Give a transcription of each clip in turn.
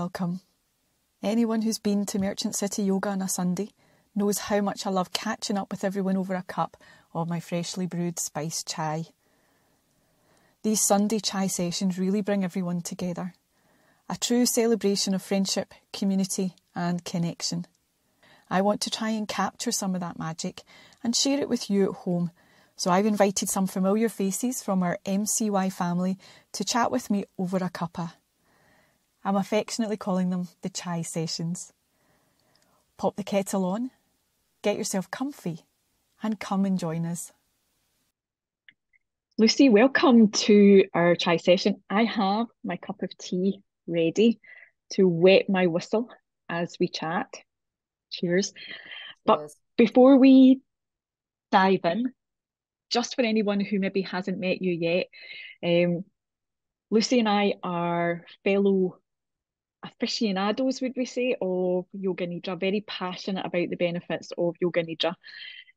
welcome. Anyone who's been to Merchant City Yoga on a Sunday knows how much I love catching up with everyone over a cup of my freshly brewed spiced chai. These Sunday chai sessions really bring everyone together. A true celebration of friendship, community, and connection. I want to try and capture some of that magic and share it with you at home. So I've invited some familiar faces from our MCY family to chat with me over a cuppa. I'm affectionately calling them the chai sessions. Pop the kettle on, get yourself comfy, and come and join us. Lucie, welcome to our chai session. I have my cup of tea ready to wet my whistle as we chat. Cheers. But before we dive in, just for anyone who maybe hasn't met you yet, um, Lucie and I are fellow aficionados, would we say, of Yoga Nidra, very passionate about the benefits of Yoga Nidra.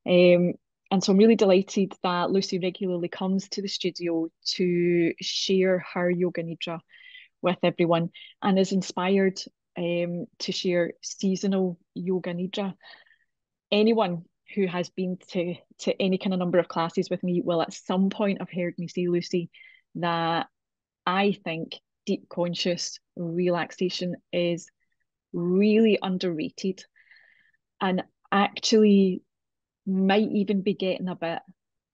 Um, and so I'm really delighted that Lucie regularly comes to the studio to share her Yoga Nidra with everyone and is inspired um, to share seasonal Yoga Nidra. Anyone who has been to, to any kind of number of classes with me will at some point have heard me say, Lucie, that I think deep conscious relaxation is really underrated and actually might even be getting a bit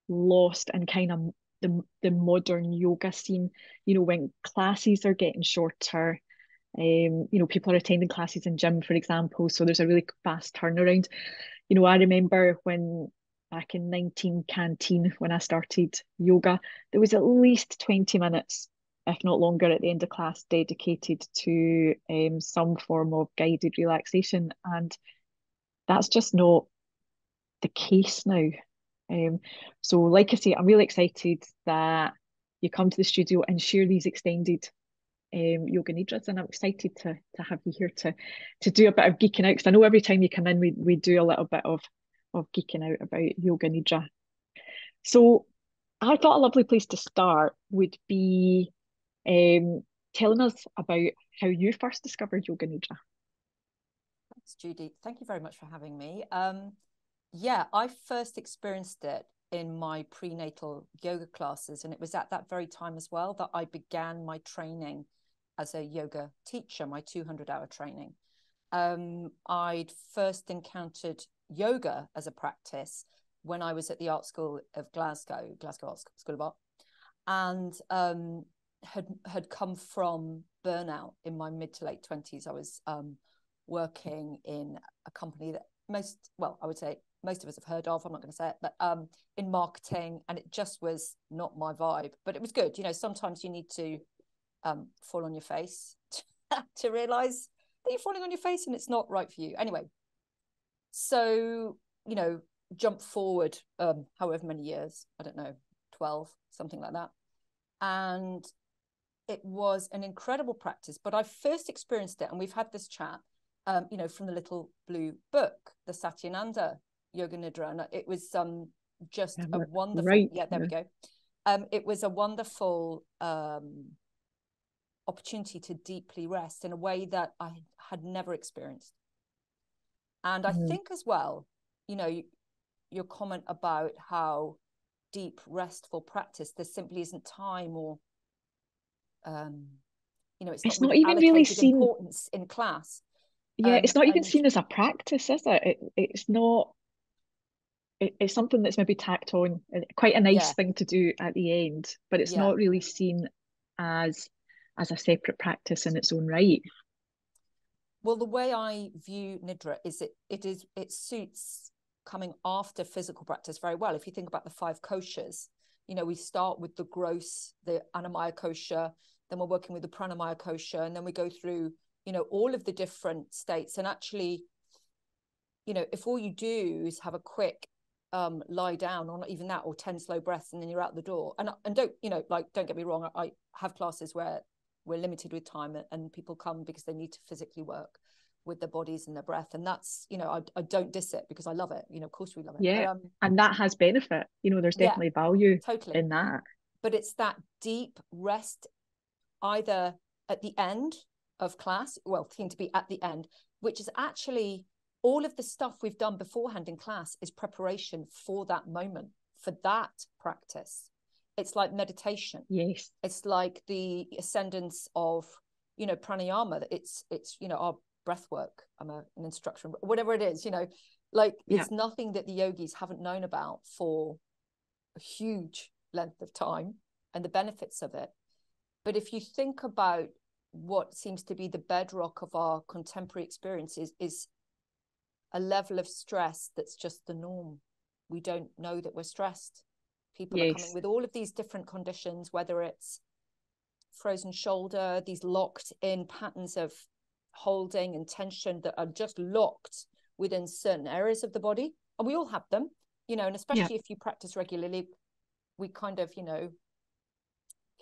lost in kind of the, the modern yoga scene. You know when classes are getting shorter um you know people are attending classes in gym for example so there's a really fast turnaround. You know i remember when back in 19 canteen when i started yoga there was at least 20 minutes if not longer, at the end of class dedicated to um, some form of guided relaxation. And that's just not the case now. Um, so, like I say, I'm really excited that you come to the studio and share these extended um, yoga nidras, and I'm excited to to have you here to to do a bit of geeking out because I know every time you come in, we we do a little bit of of geeking out about yoga nidra. So, I thought a lovely place to start would be um, telling us about how you first discovered Yoga Nidra. Thanks, Judy. Thank you very much for having me. Um, yeah, I first experienced it in my prenatal yoga classes, and it was at that very time as well that I began my training as a yoga teacher, my 200 hour training. Um, I'd first encountered yoga as a practice when I was at the Art School of Glasgow, Glasgow Art School of Art. And um, had had come from burnout in my mid to late 20s i was um, working in a company that most well i would say most of us have heard of i'm not going to say it but um, in marketing and it just was not my vibe but it was good. You know sometimes you need to um, fall on your face to, realize that you're falling on your face and it's not right for you. Anyway so you know jump forward um, however many years i don't know 12 something like that. And it was an incredible practice. But I first experienced it, and we've had this chat, um, you know, from the little blue book, the Satyananda Yoga Nidra, and it was um just yeah, a wonderful. Right. Yeah, there yeah. we go. Um, it was a wonderful um opportunity to deeply rest in a way that I had never experienced. And I mm-hmm. think as well, you know, your comment about how deep restful practice there simply isn't time or um, you know, it's, it's not, not even really seen importance in class. Yeah, um, it's not even and... seen as a practice, is it? it it's not. It, it's something that's maybe tacked on, quite a nice yeah. thing to do at the end, but it's yeah. not really seen as as a separate practice in its own right. Well, the way I view nidra is it it is it suits coming after physical practice very well. If you think about the five koshas, you know, we start with the gross, the Annamaya kosha, then we're working with the Pranamaya kosha, and then we go through, you know, all of the different states. And actually, you know, if all you do is have a quick um, lie down, or not even that, or 10 slow breaths, and then you're out the door. And and don't, you know, like, don't get me wrong, I have classes where we're limited with time and people come because they need to physically work with the bodies and the breath and that's you know I, I don't diss it because I love it you know of course we love it yeah but, um, and that has benefit you know there's definitely yeah, value totally in that but it's that deep rest either at the end of class, well, seem to be at the end, which is actually all of the stuff we've done beforehand in class is preparation for that moment, for that practice. It's like meditation. Yes. It's like the ascendance of, you know, pranayama. That it's it's, you know, our breath work. I'm a, an instructor, whatever it is, you know, like yeah. it's nothing that the yogis haven't known about for a huge length of time and the benefits of it. But if you think about what seems to be the bedrock of our contemporary experiences is a level of stress that's just the norm. We don't know that we're stressed. People yes. are coming with all of these different conditions, whether it's frozen shoulder, these locked in patterns of holding and tension that are just locked within certain areas of the body. And we all have them, you know, and especially yeah. if you practice regularly, we kind of, you know,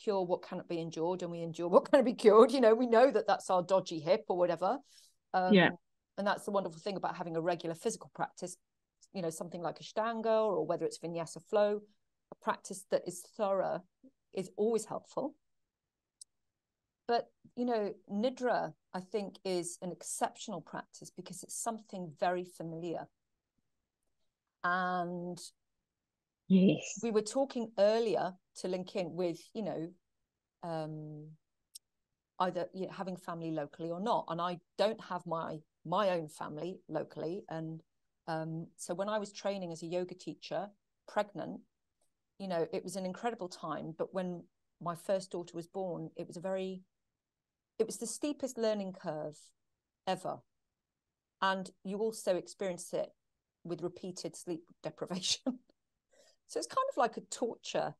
cure what cannot be endured and we endure what cannot be cured. You know, we know that that's our dodgy hip or whatever. Um, yeah and that's the wonderful thing about having a regular physical practice you know something like ashtanga or whether it's vinyasa flow a practice that is thorough is always helpful but you know nidra i think is an exceptional practice because it's something very familiar and yes we were talking earlier to link in with you know um either you know, having family locally or not and i don't have my my own family locally. And um, so when I was training as a yoga teacher, pregnant, you know, it was an incredible time. But when my first daughter was born, it was a very, it was the steepest learning curve ever. And you also experience it with repeated sleep deprivation. so it's kind of like a torture.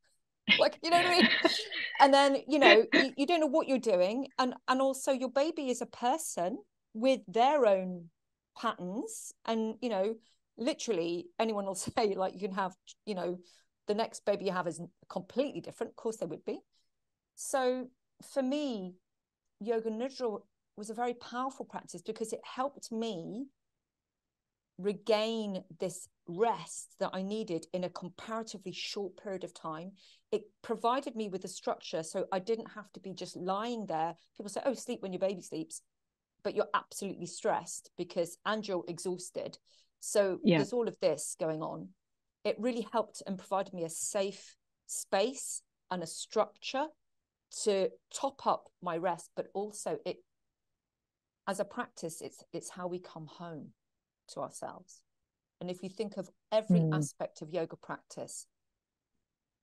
Like you know what i mean? And then you know you, you, don't know what you're doing. And and also your baby is a person with their own patterns. And you know literally anyone will say like you can have you know the next baby you have is completely different. Of course they would be. So for me yoga nidra was a very powerful practice because it helped me regain this rest that I needed in a comparatively short period of time. It provided me with a structure so I didn't have to be just lying there. People say, oh, sleep when your baby sleeps but you're absolutely stressed because and you're exhausted so yeah. there's all of this going on it really helped and provided me a safe space and a structure to top up my rest but also it as a practice it's it's how we come home to ourselves and if you think of every mm. aspect of yoga practice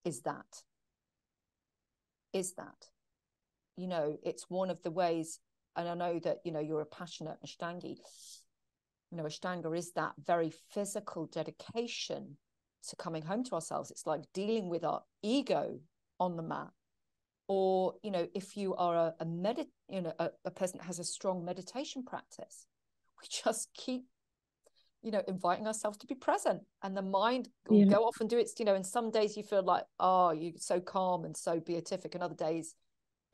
is that is that you know it's one of the ways and I know that you know you're a passionate Ashtangi. You know, Ashtanga is that very physical dedication to coming home to ourselves. It's like dealing with our ego on the mat. Or, you know, if you are a, a medit, you know, a, a person that has a strong meditation practice, we just keep you know inviting ourselves to be present and the mind will yeah. go off and do its you know and some days you feel like oh you're so calm and so beatific and other days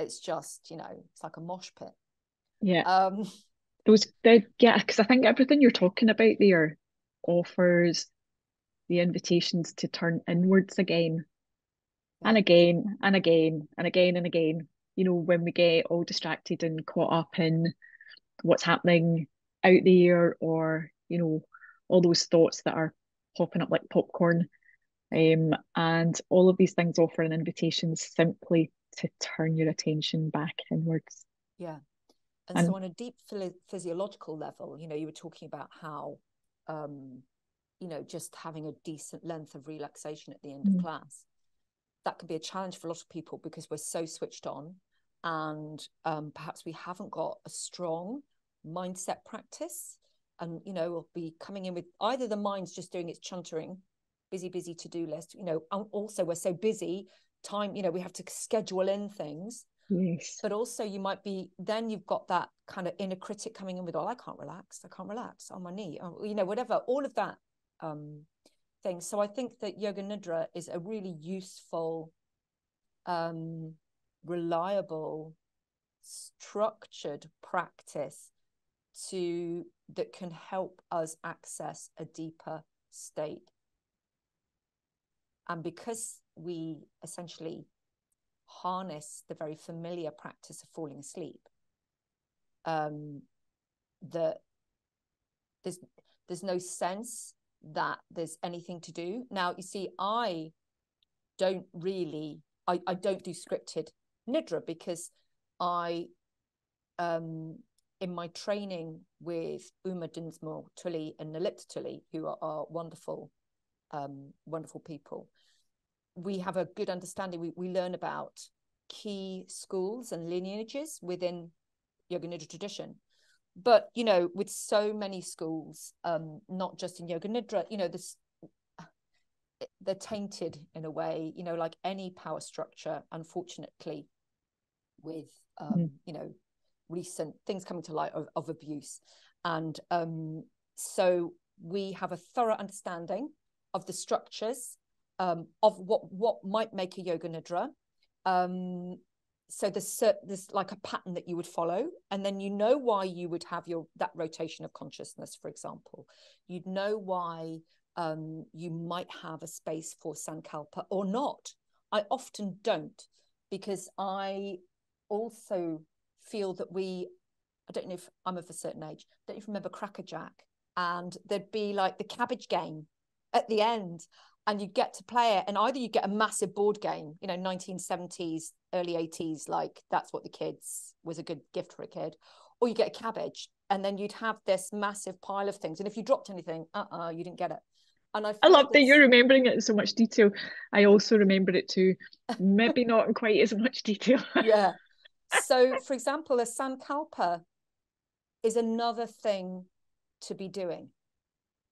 it's just you know it's like a mosh pit yeah. Um, those, the, yeah, because I think everything you're talking about there offers the invitations to turn inwards again and again and again and again and again. You know, when we get all distracted and caught up in what's happening out there or, you know, all those thoughts that are popping up like popcorn. Um, and all of these things offer an invitation simply to turn your attention back inwards. Yeah. And, and so, on a deep physiological level, you know, you were talking about how, um, you know, just having a decent length of relaxation at the end mm. of class, that can be a challenge for a lot of people because we're so switched on, and um, perhaps we haven't got a strong mindset practice, and you know, we'll be coming in with either the mind's just doing its chuntering, busy, busy to do list, you know, and also we're so busy, time, you know, we have to schedule in things Yes. But also, you might be then you've got that kind of inner critic coming in with, "Oh, I can't relax. I can't relax on my knee." Or, you know, whatever. All of that um, thing. So I think that yoga nidra is a really useful, um, reliable, structured practice to that can help us access a deeper state. And because we essentially harness the very familiar practice of falling asleep. um, that there's there's no sense that there's anything to do. Now, you see, I don't really, I, I don't do scripted nidra because I, um, in my training with Uma Dinsmore Tuli and Nirlipta Tuli, who are, are wonderful, um, wonderful people, we have a good understanding. We, we learn about key schools and lineages within Yoga Nidra tradition but you know with so many schools um not just in yoga nidra you know this they're tainted in a way you know like any power structure unfortunately with um mm. you know recent things coming to light of, of abuse and um so we have a thorough understanding of the structures um, of what what might make a yoga nidra um, so there's there's like a pattern that you would follow and then you know why you would have your that rotation of consciousness for example. You'd know why um, you might have a space for sankalpa or not. I often don't because i also feel that we i don't know if i'm of a certain age don't even remember crackerjack and there'd be like the cabbage game at the end and you get to play it and either you get a massive board game you know 1970s early 80s like that's what the kids was a good gift for a kid or you get a cabbage and then you'd have this massive pile of things and if you dropped anything uh-uh you didn't get it and I, I love that you're remembering it in so much detail. I also remember it too, maybe not in quite as much detail. yeah. So, for example, a sankalpa is another thing to be doing.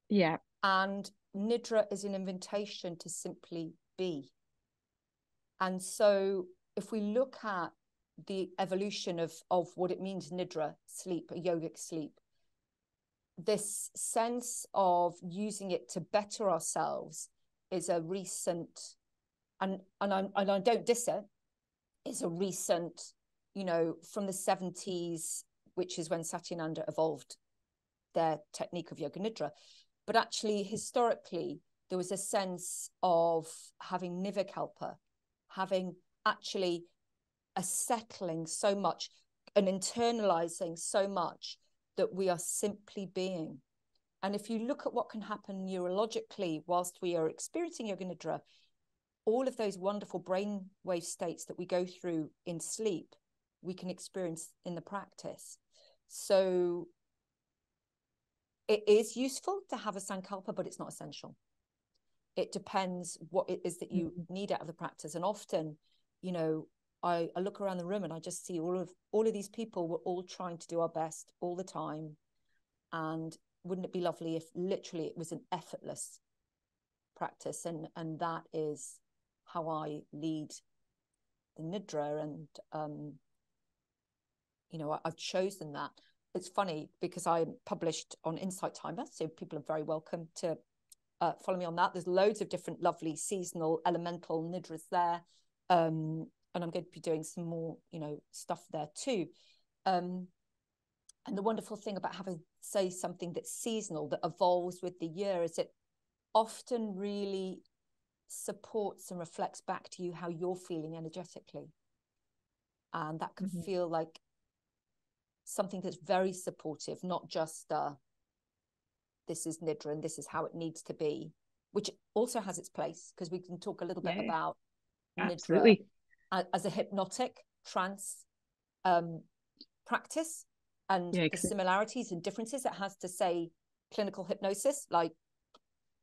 Yeah. And Nidra is an invitation to simply be. And so if we look at the evolution of, of what it means, Nidra, sleep, a yogic sleep, this sense of using it to better ourselves is a recent, and, and, I, and I don't diss it, is a recent, you know, from the 70s, which is when Satyananda evolved their technique of Yoga Nidra but actually historically there was a sense of having nirvikalpa, having actually a settling so much, an internalizing so much that we are simply being. And if you look at what can happen neurologically whilst we are experiencing yoga nidra, all of those wonderful brainwave states that we go through in sleep, we can experience in the practice. So it is useful to have a sankalpa, but it's not essential. It depends what it is that you mm-hmm. need out of the practice. And often, you know, I, I look around the room and I just see all of all of these people. We're all trying to do our best all the time. And wouldn't it be lovely if literally it was an effortless practice? And and that is how I lead the nidra. And um, you know, I, I've chosen that it's funny because I'm published on Insight Timer, so people are very welcome to uh, follow me on that. There's loads of different lovely seasonal elemental nidras there, um, and I'm going to be doing some more, you know, stuff there too. Um, and the wonderful thing about having say something that's seasonal that evolves with the year is it often really supports and reflects back to you how you're feeling energetically, and that can mm-hmm. feel like something that's very supportive, not just uh, this is Nidra and this is how it needs to be, which also has its place because we can talk a little bit yeah, about Nidra as a hypnotic trance um, practice and yeah, the similarities and differences it has to say clinical hypnosis. Like,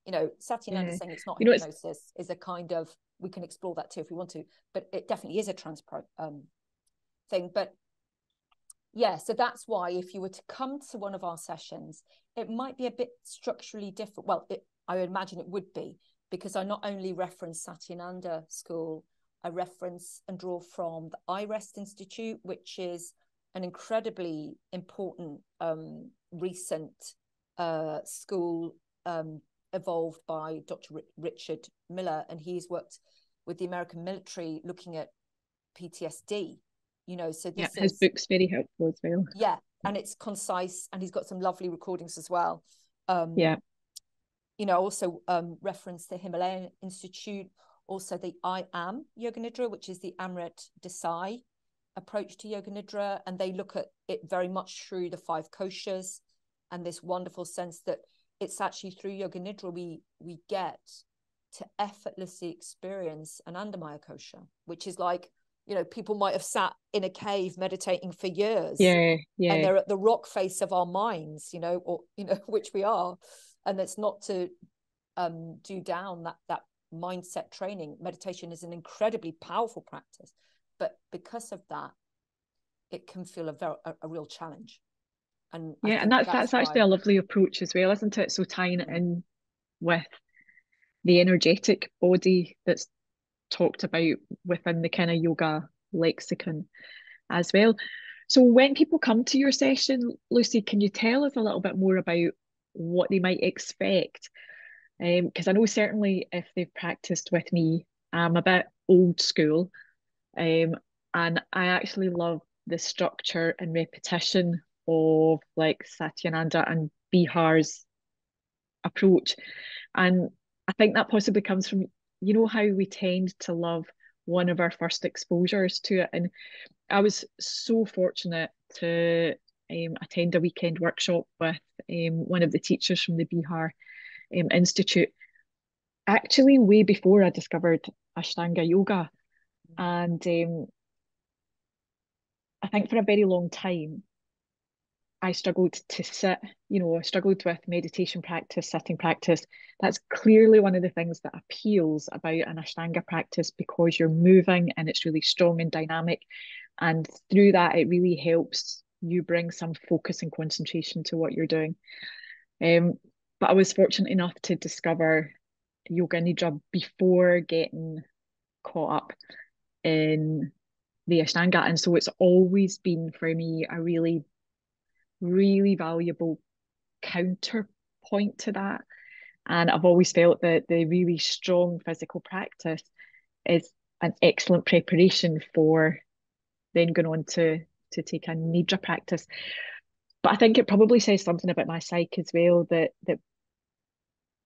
you know, Satyananda yeah. saying it's not you hypnosis know, it's... is a kind of we can explore that too if we want to, but it definitely is a trans um, thing. But yeah, so that's why if you were to come to one of our sessions, it might be a bit structurally different. Well, it, I would imagine it would be because I not only reference Satyananda School, I reference and draw from the iRest Institute, which is an incredibly important um, recent uh, school um, evolved by Dr. R- Richard Miller, and he's worked with the American military looking at PTSD you know so yeah his is, book's very helpful as well. Yeah and it's concise and he's got some lovely recordings as well. Um yeah. you know also um reference the himalayan institute also the i am yoga nidra which is the amrit desai approach to yoga nidra and they look at it very much through the five koshas and this wonderful sense that it's actually through yoga nidra we we get to effortlessly experience an annamaya kosha which is like you know people might have sat in a cave meditating for years yeah yeah. and they're at the rock face of our minds you know or you know which we are and it's not to um do down that that mindset training. Meditation is an incredibly powerful practice but because of that it can feel a very a, a real challenge. And yeah and that's that's, that's actually a lovely approach as well isn't it? So tying it in with the energetic body that's talked about within the kind of yoga lexicon as well. So when people come to your session lucie can you tell us a little bit more about what they might expect? Because um, I know certainly if they've practiced with me, I'm a bit old school, um, and I actually love the structure and repetition of like Satyananda and Bihar's approach, and I think that possibly comes from you know how we tend to love one of our first exposures to it, and I was so fortunate to um, attend a weekend workshop with um, one of the teachers from the Bihar um, Institute, actually way before I discovered Ashtanga yoga. And um, I think for a very long time, I struggled to sit, you know, I struggled with meditation practice, sitting practice. That's clearly one of the things that appeals about an Ashtanga practice because you're moving and it's really strong and dynamic. And through that, it really helps you bring some focus and concentration to what you're doing. Um, but I was fortunate enough to discover yoga nidra before getting caught up in the Ashtanga. And so it's always been for me a really, really valuable counterpoint to that. And I've always felt that the really strong physical practice is an excellent preparation for then going on to to take a nidra practice. But I think it probably says something about my psyche as well that that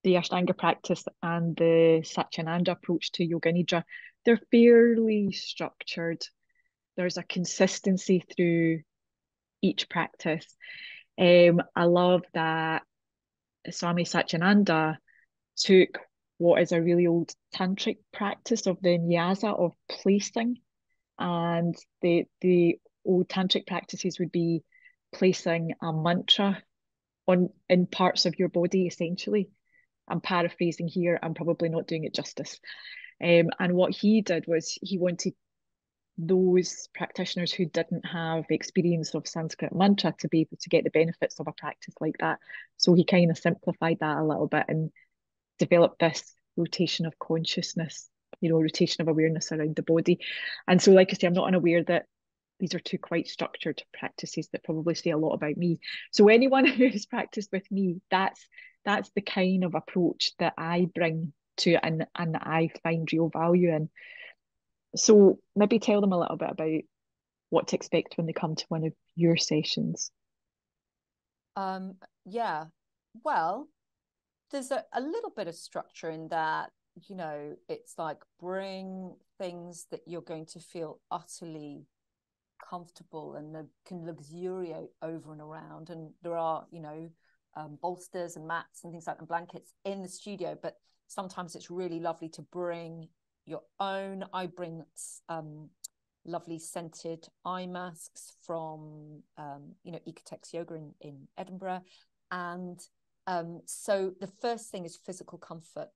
the Ashtanga practice and the Satyananda approach to Yoga Nidra, they're fairly structured. There's a consistency through each practice. Um, I love that Swami Satyananda took what is a really old tantric practice of the nyasa of placing, and the the old tantric practices would be placing a mantra on in parts of your body essentially I'm paraphrasing here, I'm probably not doing it justice. Um, and what he did was he wanted those practitioners who didn't have experience of Sanskrit mantra to be able to get the benefits of a practice like that. So he kind of simplified that a little bit and developed this rotation of consciousness, you know, rotation of awareness around the body. And so, like I say, I'm not unaware that these are two quite structured practices that probably say a lot about me. So anyone who's practiced with me, that's that's the kind of approach that I bring to and, and I find real value in. So maybe tell them a little bit about what to expect when they come to one of your sessions. Um, yeah, well, there's a, a little bit of structure in that, you know, it's like bring things that you're going to feel utterly comfortable and can luxuriate over and around. And there are, you know, um, bolsters and mats and things like that, and blankets in the studio. But sometimes it's really lovely to bring your own. I bring um, lovely scented eye masks from um, you know Ecotex Yoga in, in Edinburgh, and um, so the first thing is physical comfort.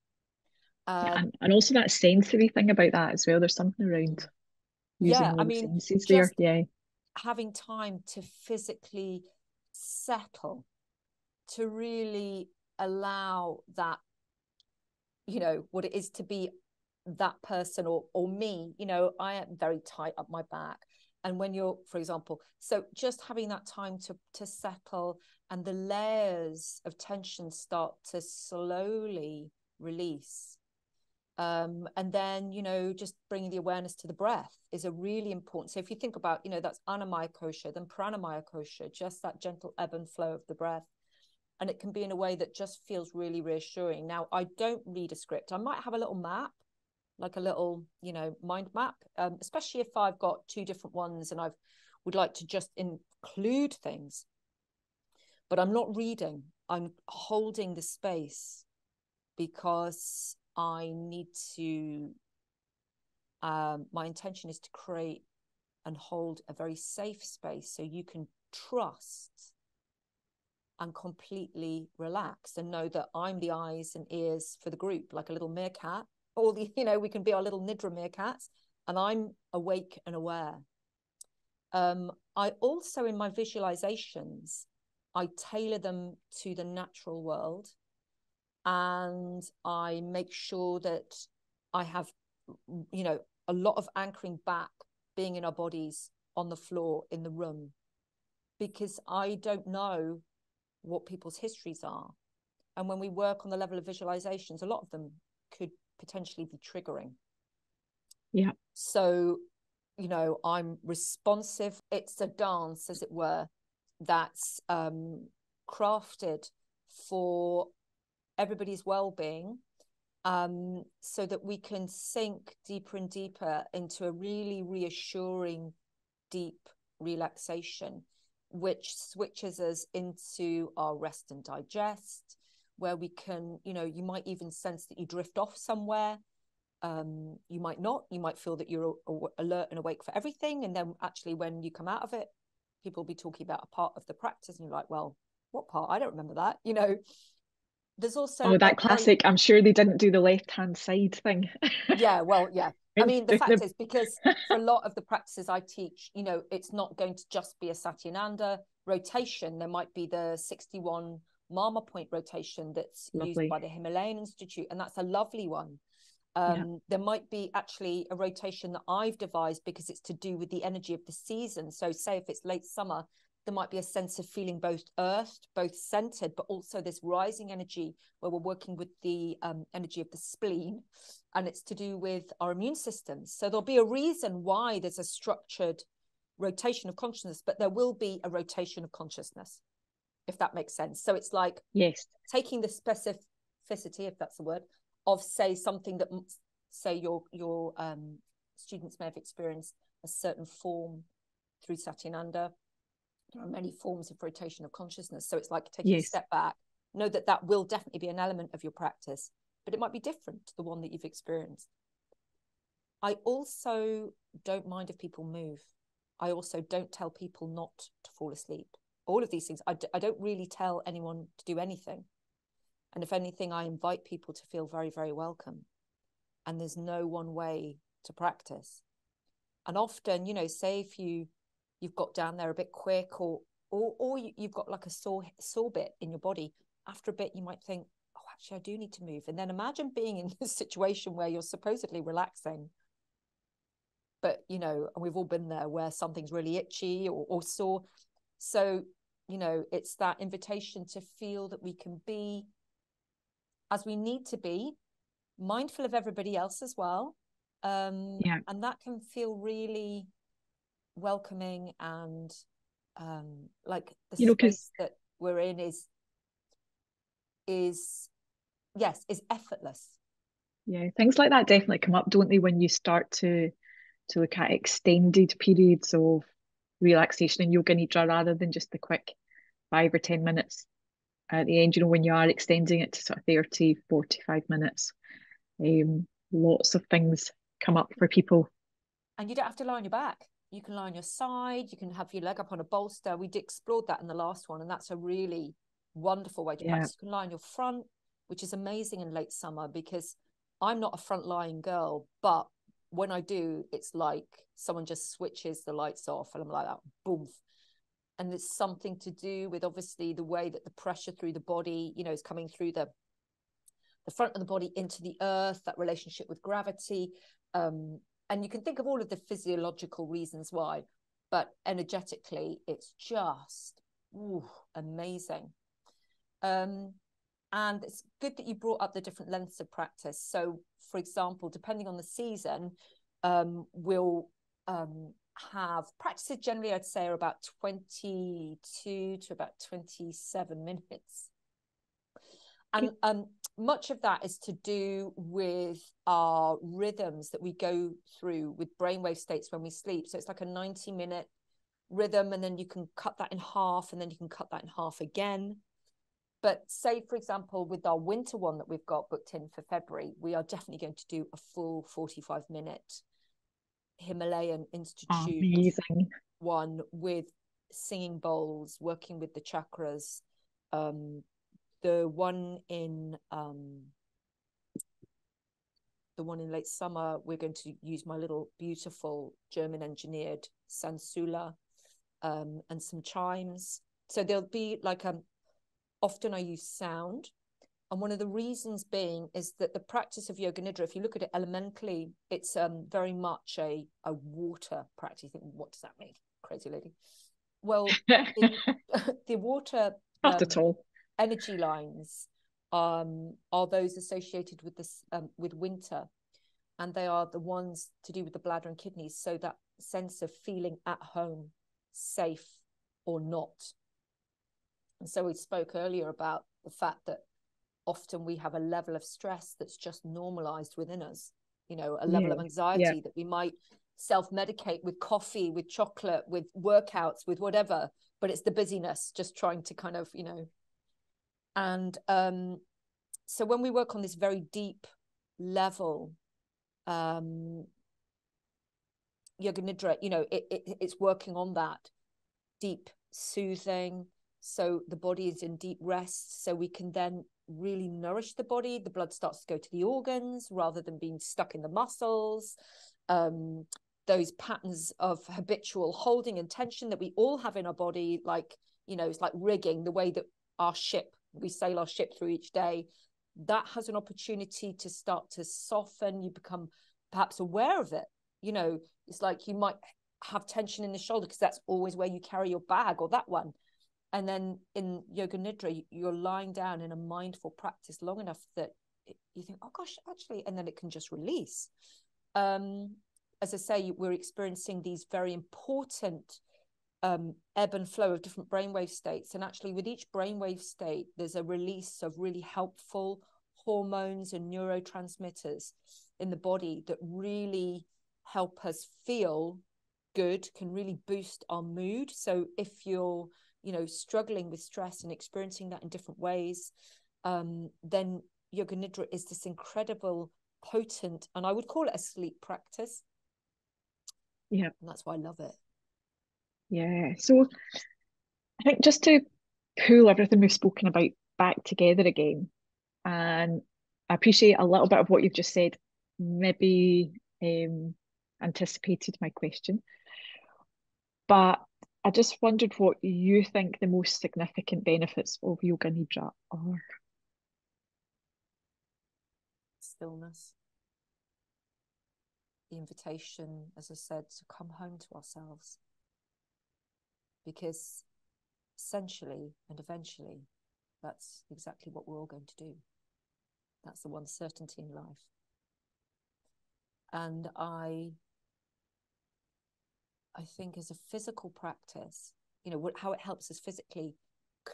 Um, and, and also that sensory thing about that as well. There's something around using yeah, I mean, senses there. Yeah, having time to physically settle to really allow that you know what it is to be that person or or me you know i am very tight up my back and when you're for example so just having that time to to settle and the layers of tension start to slowly release um, and then you know just bringing the awareness to the breath is a really important so if you think about you know that's annamaya kosha then pranamaya kosha just that gentle ebb and flow of the breath and it can be in a way that just feels really reassuring. Now, I don't read a script. I might have a little map like a little, you know, mind map, um, especially if I've got two different ones and I would like to just include things. But I'm not reading, I'm holding the space because I need to, um, my intention is to create and hold a very safe space so you can trust and completely relax and know that I'm the eyes and ears for the group, like a little meerkat. All the, you know, we can be our little Nidra meerkats, and I'm awake and aware. Um, I also, in my visualizations, I tailor them to the natural world and I make sure that I have, you know, a lot of anchoring back, being in our bodies on the floor in the room, because I don't know what people's histories are. And when we work on the level of visualizations, a lot of them could potentially be triggering. Yeah. So, you know, I'm responsive. It's a dance, as it were, that's um, crafted for everybody's well-being um, so that we can sink deeper and deeper into a really reassuring deep relaxation which switches us into our rest and digest where we can you know you might even sense that you drift off somewhere. Um, you might not. You might feel that you're alert and awake for everything. And then actually when you come out of it people will be talking about a part of the practice and you're like well what part? I don't remember that you know? There's also oh that classic i'm sure they didn't do the left hand side thing. Yeah well yeah. I mean the fact is because for a lot of the practices i teach you know it's not going to just be a satyananda rotation. There might be the 61 marma point rotation that's lovely. used by the himalayan institute and that's a lovely one um, yeah. there might be actually a rotation that i've devised because it's to do with the energy of the season so say if it's late summer there might be a sense of feeling both earthed, both centered, but also this rising energy where we're working with the um, energy of the spleen. And it's to do with our immune systems. So there'll be a reason why there's a structured rotation of consciousness, but there will be a rotation of consciousness, if that makes sense. So it's like yes, taking the specificity, if that's the word, of say something that say your your um, students may have experienced a certain form through Satyananda there are many forms of rotation of consciousness. So it's like taking yes. a step back, know that that will definitely be an element of your practice, but it might be different to the one that you've experienced. I also don't mind if people move. I also don't tell people not to fall asleep. All of these things, I d- I don't really tell anyone to do anything. And if anything, I invite people to feel very, very welcome. And there's no one way to practice. And often, you know, say if you you've got down there a bit quick or or or you've got like a sore sore bit in your body after a bit you might think oh actually i do need to move and then imagine being in this situation where you're supposedly relaxing but you know and we've all been there where something's really itchy or, or sore so you know it's that invitation to feel that we can be as we need to be mindful of everybody else as well um yeah. and that can feel really welcoming and um like the you space know, that we're in is is yes is effortless yeah things like that definitely come up don't they when you start to to look at extended periods of relaxation and yoga nidra rather than just the quick five or ten minutes at the end you know when you are extending it to sort of 30 45 minutes um lots of things come up for people and you don't have to lie on your back you can lie on your side, you can have your leg up on a bolster. We explored that in the last one, and that's a really wonderful way to yeah. practice. You can lie on your front, which is amazing in late summer because I'm not a front lying girl, but when I do, it's like someone just switches the lights off and I'm like that, boom. And it's something to do with obviously the way that the pressure through the body, you know, is coming through the the front of the body into the earth, that relationship with gravity, um, and you can think of all of the physiological reasons why but energetically it's just ooh, amazing um, and it's good that you brought up the different lengths of practice so for example depending on the season um, we'll um, have practices generally i'd say are about 22 to about 27 minutes and um, much of that is to do with our rhythms that we go through with brainwave states when we sleep. So it's like a 90 minute rhythm, and then you can cut that in half, and then you can cut that in half again. But say, for example, with our winter one that we've got booked in for February, we are definitely going to do a full 45 minute Himalayan Institute Amazing. one with singing bowls, working with the chakras. Um, the one in um, the one in late summer, we're going to use my little beautiful German engineered sansula um, and some chimes. So there'll be like um often I use sound. And one of the reasons being is that the practice of yoga nidra, if you look at it elementally, it's um very much a a water practice. think, what does that mean? Crazy lady. Well, in, the water not um, at all energy lines um, are those associated with this um, with winter, and they are the ones to do with the bladder and kidneys. So that sense of feeling at home, safe or not. And so we spoke earlier about the fact that often we have a level of stress that's just normalized within us. You know, a level yeah. of anxiety yeah. that we might self medicate with coffee, with chocolate, with workouts, with whatever, but it's the busyness just trying to kind of, you know. And um, so when we work on this very deep level, um, yoga nidra, you know, it, it, it's working on that deep soothing. So the body is in deep rest. So we can then really nourish the body. The blood starts to go to the organs rather than being stuck in the muscles. Um, those patterns of habitual holding and tension that we all have in our body like you know it's like rigging the way that our ship we sail our ship through each day that has an opportunity to start to soften you become perhaps aware of it you know it's like you might have tension in the shoulder because that's always where you carry your bag or that one and then in yoga nidra you're lying down in a mindful practice long enough that you think oh gosh actually and then it can just release um as I say, we're experiencing these very important um, ebb and flow of different brainwave states. And actually, with each brainwave state, there's a release of really helpful hormones and neurotransmitters in the body that really help us feel good, can really boost our mood. So if you're, you know, struggling with stress and experiencing that in different ways, um, then yoga nidra is this incredible, potent, and I would call it a sleep practice yeah. And that's why I love it. Yeah. So I think just to pull everything we've spoken about back together again, and I appreciate a little bit of what you've just said, maybe um, anticipated my question. But I just wondered what you think the most significant benefits of Yoga Nidra are. Stillness the invitation, as I said, to come home to ourselves. Because essentially and eventually, that's exactly what we're all going to do. That's the one certainty in life. And I, I think as a physical practice, you know, how it helps us physically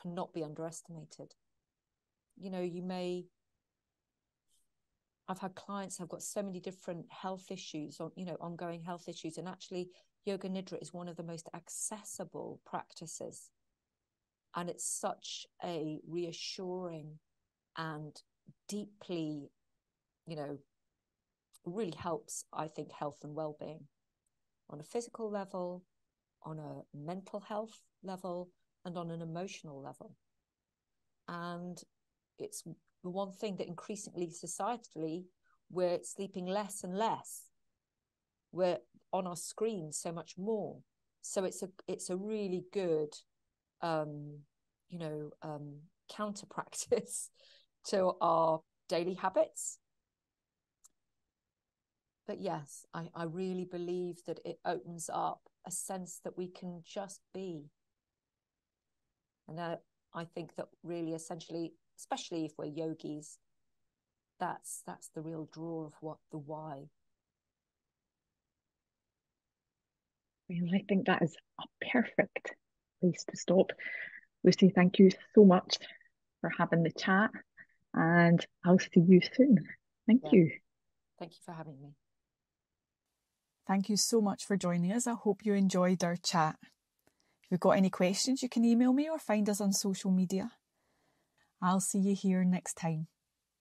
cannot be underestimated. You know, you may I've had clients who've got so many different health issues, or you know, ongoing health issues, and actually, yoga nidra is one of the most accessible practices, and it's such a reassuring and deeply, you know, really helps. I think health and well-being on a physical level, on a mental health level, and on an emotional level, and it's the one thing that increasingly societally we're sleeping less and less. We're on our screens so much more. So it's a it's a really good um you know um counter practice to our daily habits but yes I, I really believe that it opens up a sense that we can just be and uh, i think that really essentially especially if we're yogis that's that's the real draw of what the why well i think that is a perfect place to stop lucie thank you so much for having the chat and I'll see you soon. Thank yeah. you. Thank you for having me. Thank you so much for joining us. I hope you enjoyed our chat. If you've got any questions, you can email me or find us on social media. I'll see you here next time.